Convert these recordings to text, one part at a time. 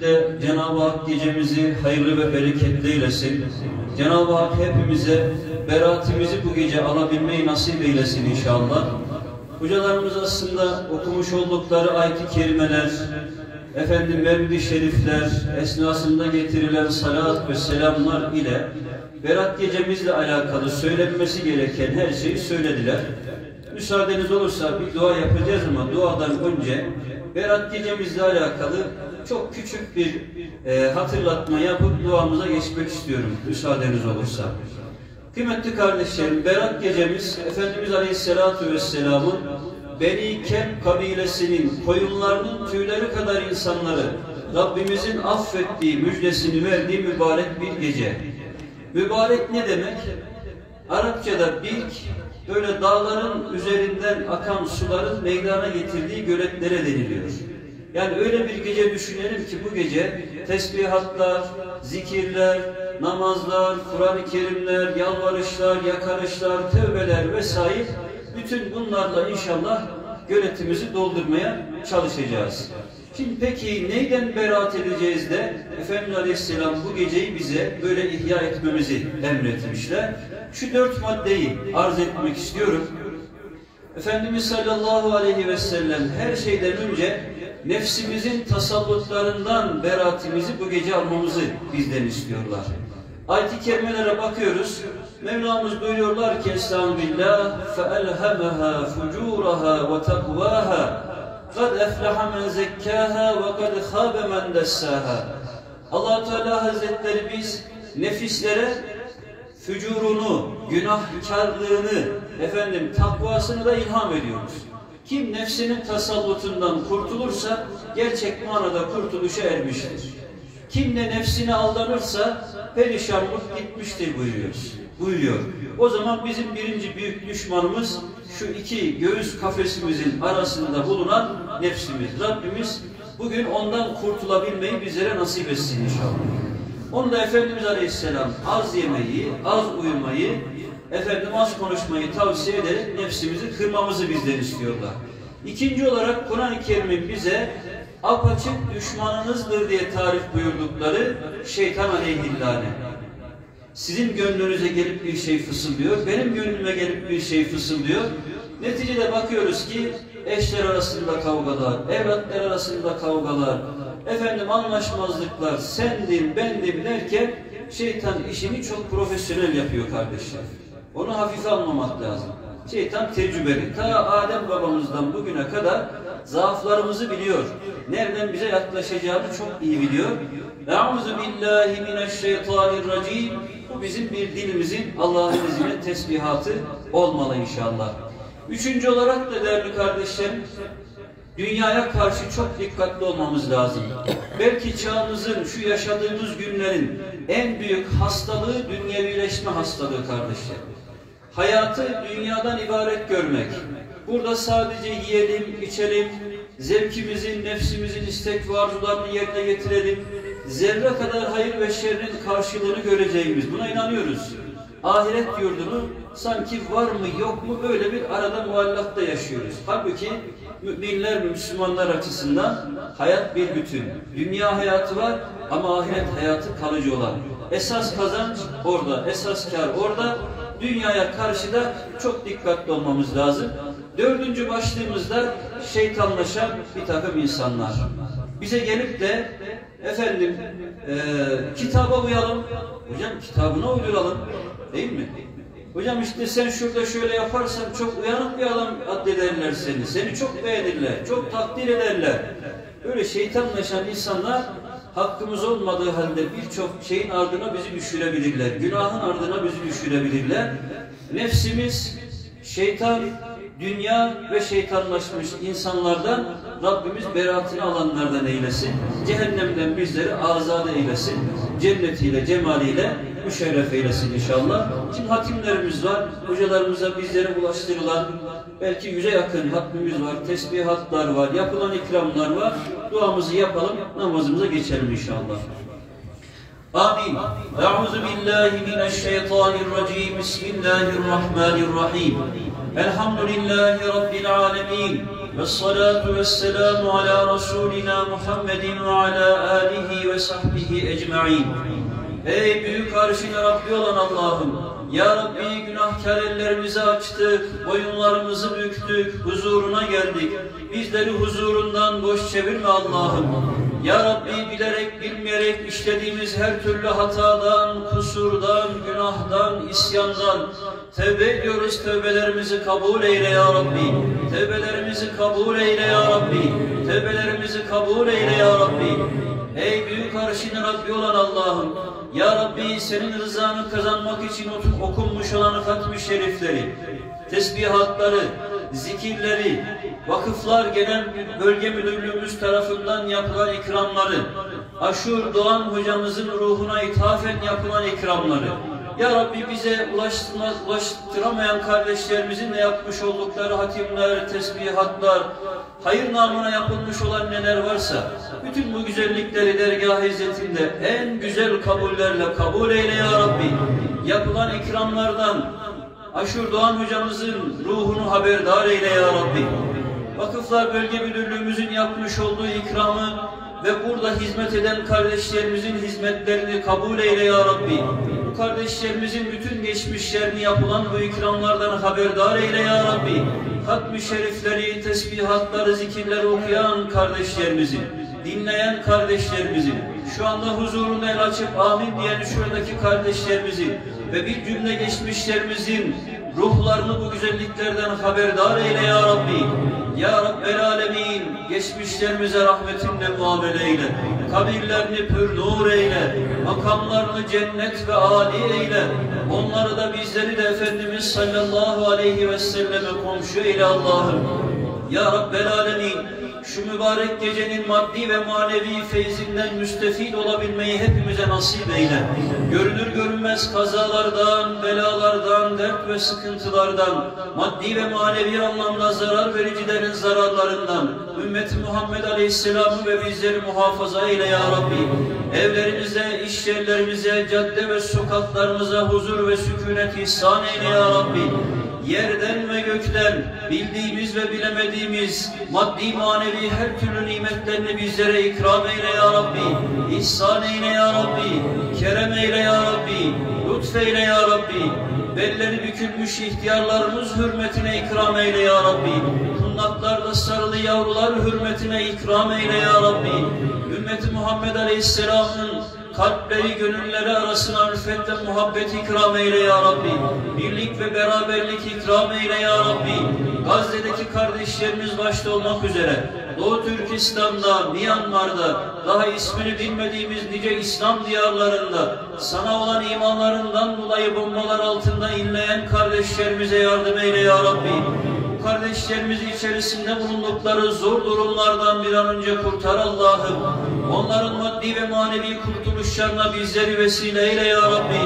de Cenab-ı Hak gecemizi hayırlı ve bereketli eylesin. Cenab-ı Hak hepimize beraatimizi bu gece alabilmeyi nasip eylesin inşallah. Hocalarımız aslında okumuş oldukları ayet-i kerimeler, efendim mevlid-i şerifler, esnasında getirilen salat ve selamlar ile Berat gecemizle alakalı söylenmesi gereken her şeyi söylediler. Müsaadeniz olursa bir dua yapacağız ama duadan önce Berat gecemizle alakalı çok küçük bir e, hatırlatma yapıp duamıza geçmek istiyorum müsaadeniz olursa. Kıymetli kardeşlerim, Berat gecemiz Efendimiz Aleyhisselatü Vesselam'ın Beni Kep kabilesinin koyunlarının tüyleri kadar insanları Rabbimizin affettiği, müjdesini verdiği mübarek bir gece. Mübarek ne demek? Arapçada bilk, böyle dağların üzerinden akan suların meydana getirdiği göletlere deniliyor. Yani öyle bir gece düşünelim ki bu gece tesbihatlar, zikirler, namazlar, Kur'an-ı Kerimler, yalvarışlar, yakarışlar, tövbeler vesaire bütün bunlarla inşallah göletimizi doldurmaya çalışacağız. Şimdi peki neyden beraat edeceğiz de Efendimiz Aleyhisselam bu geceyi bize böyle ihya etmemizi emretmişler. Şu dört maddeyi arz etmek istiyorum. Efendimiz sallallahu aleyhi ve sellem her şeyden önce nefsimizin tasallutlarından beraatimizi bu gece almamızı bizden istiyorlar. Ayet-i kerimelere bakıyoruz. Mevlamız buyuruyorlar ki Estağfirullah فَأَلْهَمَهَا فُجُورَهَا وَتَقْوَاهَا قَدْ اَفْلَحَ مَنْ زَكَّاهَا وَقَدْ خَابَ مَنْ دَسَّاهَا allah Teala Hazretleri biz nefislere fücurunu, günahkarlığını, efendim takvasını da ilham ediyoruz. Kim nefsinin tasallutundan kurtulursa gerçek manada kurtuluşa ermiştir. Kim de nefsine aldanırsa perişanlık gitmiştir buyuruyoruz. Buyuruyor. O zaman bizim birinci büyük düşmanımız şu iki göğüs kafesimizin arasında bulunan nefsimiz. Rabbimiz bugün ondan kurtulabilmeyi bizlere nasip etsin inşallah. Onu da Efendimiz Aleyhisselam az yemeyi, az uyumayı, efendim az konuşmayı tavsiye ederek nefsimizi kırmamızı bizden istiyorlar. İkinci olarak Kur'an-ı Kerim'in bize apaçık düşmanınızdır diye tarif buyurdukları şeytan aleyhillâne. Sizin gönlünüze gelip bir şey fısıldıyor, benim gönlüme gelip bir şey fısıldıyor. Neticede bakıyoruz ki eşler arasında kavgalar, evlatlar arasında kavgalar, efendim anlaşmazlıklar, sendim, bendim derken şeytan işini çok profesyonel yapıyor kardeşler. Onu hafife almamak lazım. Şeytan tecrübeli. Ta Adem babamızdan bugüne kadar zaaflarımızı biliyor. Nereden bize yaklaşacağını çok iyi biliyor. Euzu billahi mineşşeytanirracim. Bu bizim bir dilimizin Allah'ın izniyle tesbihatı olmalı inşallah. Üçüncü olarak da değerli kardeşlerim, dünyaya karşı çok dikkatli olmamız lazım. Belki çağımızın, şu yaşadığımız günlerin en büyük hastalığı dünyevileşme hastalığı kardeşlerim. Hayatı dünyadan ibaret görmek. Burada sadece yiyelim, içelim, zevkimizin, nefsimizin istek ve arzularını yerine getirelim. Zerre kadar hayır ve şerrin karşılığını göreceğimiz, buna inanıyoruz. Ahiret yurdunu sanki var mı yok mu böyle bir arada muallakta yaşıyoruz. Halbuki müminler, Müslümanlar açısından hayat bir bütün. Dünya hayatı var ama ahiret hayatı kalıcı olan. Esas kazanç orada, esas kar orada. Dünyaya karşı da çok dikkatli olmamız lazım. Dördüncü başlığımızda şeytanlaşan bir takım insanlar. Bize gelip de efendim e, kitaba uyalım. Hocam kitabına uyduralım. Değil mi? Hocam işte sen şurada şöyle yaparsan çok uyanık bir adam addederler seni. Seni çok beğenirler, çok takdir ederler. Böyle şeytanlaşan insanlar hakkımız olmadığı halde birçok şeyin ardına bizi düşürebilirler. Günahın ardına bizi düşürebilirler. Nefsimiz, şeytan, dünya ve şeytanlaşmış insanlardan Rabbimiz beraatini alanlardan eylesin. Cehennemden bizleri azade eylesin. Cennetiyle, cemaliyle müşerref eylesin inşallah. Şimdi hatimlerimiz var. Hocalarımıza bizlere ulaştırılan belki yüze yakın hatmimiz var. Tesbihatlar var. Yapılan ikramlar var. Duamızı yapalım. Namazımıza geçelim inşallah. Amin. Euzu billahi mineşşeytanirracim. Bismillahirrahmanirrahim. Elhamdülillahi rabbil alamin. Ve salatu ve selamu ala Resulina Muhammedin ve ala alihi ve sahbihi ecma'in. Ey büyük arşın Rabbi olan Allah'ım, Ya Rabbi günahkar ellerimizi açtık, boyunlarımızı büktük, huzuruna geldik. Bizleri huzurundan boş çevirme Allah'ım. Ya Rabbi bilerek bilmeyerek işlediğimiz her türlü hatadan, kusurdan, günahdan, isyandan tevbe ediyoruz. Tevbelerimizi kabul eyle ya Rabbi. Tevbelerimizi kabul eyle ya Rabbi. Tevbelerimizi kabul eyle ya Rabbi. Ey büyük arşın Rabbi olan Allah'ım, Ya Rabbi senin rızanı kazanmak için okunmuş olan hatmi şerifleri, tesbihatları, zikirleri, vakıflar genel bölge müdürlüğümüz tarafından yapılan ikramları, Aşur Doğan hocamızın ruhuna ithafen yapılan ikramları, ya Rabbi bize ulaştıramayan kardeşlerimizin de yapmış oldukları hatimler, tesbihatlar, hayır namına yapılmış olan neler varsa, bütün bu güzellikleri dergah izzetinde en güzel kabullerle kabul eyle ya Rabbi. Yapılan ikramlardan Aşur Doğan hocamızın ruhunu haberdar eyle ya Rabbi. Vakıflar Bölge Müdürlüğümüzün yapmış olduğu ikramı ve burada hizmet eden kardeşlerimizin hizmetlerini kabul eyle ya Rabbi. Bu kardeşlerimizin bütün geçmişlerini yapılan bu ikramlardan haberdar eyle ya Rabbi. Hatmi şerifleri, tesbihatları, zikirleri okuyan kardeşlerimizin, dinleyen kardeşlerimizin, şu anda huzurunda el açıp amin diyen şuradaki kardeşlerimizin ve bir cümle geçmişlerimizin ruhlarını bu güzelliklerden haberdar eyle ya Rabbi. Ya Rabbel Alemin geçmişlerimize rahmetinle muamele eyle. Kabirlerini pür nur eyle. Makamlarını cennet ve âli eyle. Onları da bizleri de Efendimiz sallallahu aleyhi ve selleme komşu eyle Allah'ım. Ya Rabbel Alemin şu mübarek gecenin maddi ve manevi feyzinden müstefid olabilmeyi hepimize nasip eyle. Görünür görünmez kazalardan, belalardan, dert ve sıkıntılardan, maddi ve manevi anlamda zarar vericilerin zararlarından, ümmeti Muhammed Aleyhisselam'ı ve bizleri muhafaza eyle ya Rabbi. Evlerimize, iş yerlerimize, cadde ve sokaklarımıza huzur ve sükunet ihsan eyle ya Rabbi bildiğimiz ve bilemediğimiz maddi manevi her türlü nimetlerini bizlere ikram eyle ya Rabbi. İhsan eyle ya Rabbi. Kerem eyle ya Rabbi. Lütfeyle ya Rabbi. Belleri bükülmüş ihtiyarlarımız hürmetine ikram eyle ya Rabbi. Kundaklarda sarılı yavrular hürmetine ikram eyle ya Rabbi. Ümmeti Muhammed Aleyhisselam'ın kalpleri gönülleri arasına ülfetle muhabbet ikram eyle ya Rabbi. Birlik ve beraberlik ikram eyle ya Rabbi. Gazze'deki kardeşlerimiz başta olmak üzere Doğu Türkistan'da, Myanmar'da, daha ismini bilmediğimiz nice İslam diyarlarında sana olan imanlarından dolayı bombalar altında inleyen kardeşlerimize yardım eyle ya Rabbi kardeşlerimiz içerisinde bulundukları zor durumlardan bir an önce kurtar Allah'ım. Onların maddi ve manevi kurtuluşlarına bizleri vesile eyle ya Rabbi.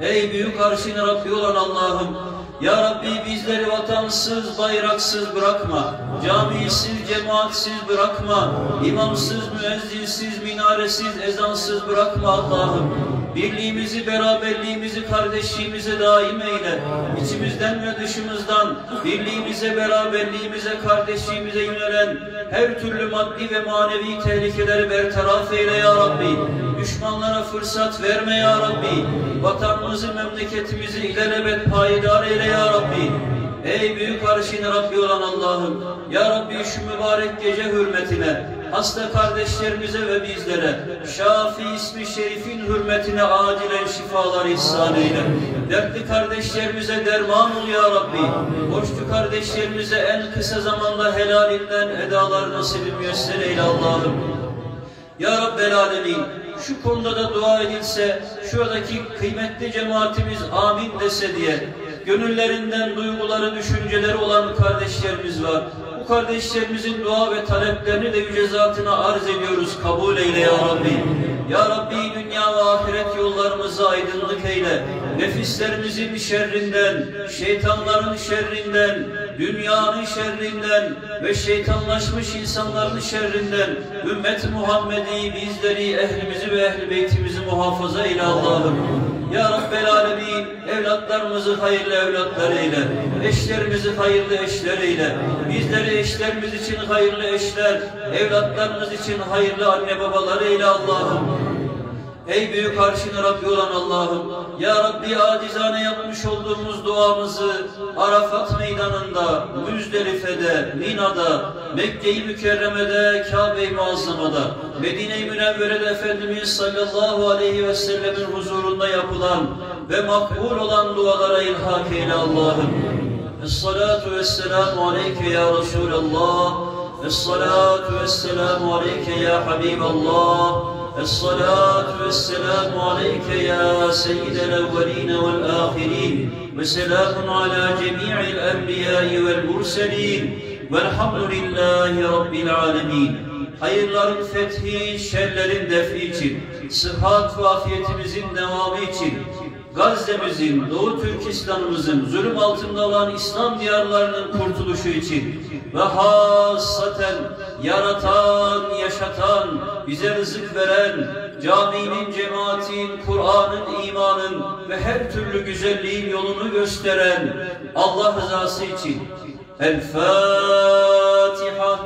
Ey büyük arşın Rabbi olan Allah'ım. Ya Rabbi bizleri vatansız, bayraksız bırakma. Camisiz, cemaatsiz bırakma. İmamsız, müezzinsiz, minaresiz, ezansız bırakma Allah'ım. Birliğimizi, beraberliğimizi, kardeşliğimize daim eyle. İçimizden ve dışımızdan birliğimize, beraberliğimize, kardeşliğimize yönelen her türlü maddi ve manevi tehlikeleri bertaraf eyle ya Rabbi. Düşmanlara fırsat verme ya Rabbi. Vatanımızı, memleketimizi ilelebet payidar eyle ya Rabbi. Ey büyük arşın Rabbi olan Allah'ım, Ya Rabbi şu mübarek gece hürmetine, hasta kardeşlerimize ve bizlere, Şafi ismi şerifin hürmetine acilen şifalar ihsan eyle. Dertli kardeşlerimize derman ol Ya Rabbi. Borçlu kardeşlerimize en kısa zamanda helalinden edalar nasip müyesser eyle Allah'ım. Ya Rabbel Alemin, şu konuda da dua edilse, şuradaki kıymetli cemaatimiz amin dese diye, gönüllerinden duyguları, düşünceleri olan kardeşlerimiz var. Bu kardeşlerimizin dua ve taleplerini de yüce zatına arz ediyoruz. Kabul eyle ya Rabbi. Ya Rabbi dünya ve ahiret yollarımızı aydınlık eyle. Nefislerimizin şerrinden, şeytanların şerrinden, dünyanın şerrinden ve şeytanlaşmış insanların şerrinden ümmet Muhammed'i, bizleri, ehlimizi ve ehl beytimizi muhafaza eyle Allah'ım. Ya Rabbel Alemin, evlatlarımızı hayırlı evlatlar eyle, eşlerimizi hayırlı eşler eyle, bizleri eşlerimiz için hayırlı eşler, evlatlarımız için hayırlı anne babalar eyle Allah'ım. Ey büyük arşın Rabbi olan Allah'ım, Ya Rabbi acizane yapmış olduğumuz duamızı Arafat meydanında, Müzdelife'de, Mina'da, Mekke-i Mükerreme'de, Kabe-i Muazzama'da, Medine-i Münevvere'de Efendimiz sallallahu aleyhi ve sellemin huzurunda yapılan ve makbul olan dualara ilhak eyle Allah'ım. Es-salatu vesselamu aleyke ya Resulallah, Es-salatu vesselamu aleyke ya Habiballah, الصلاة والسلام عليك يا سيد الأولين والآخرين وسلام على جميع الأنبياء والمرسلين والحمد لله رب العالمين. Hayırların fethi, şerlerin defi için, sıhhat ve afiyetimizin devamı için, Gazze'mizin, Doğu Türkistan'ımızın zulüm altında olan İslam diyarlarının kurtuluşu için ve hasaten yaratan, yaşatan, bize rızık veren, caminin, cemaatin, Kur'an'ın, imanın ve her türlü güzelliğin yolunu gösteren Allah rızası için El Fatiha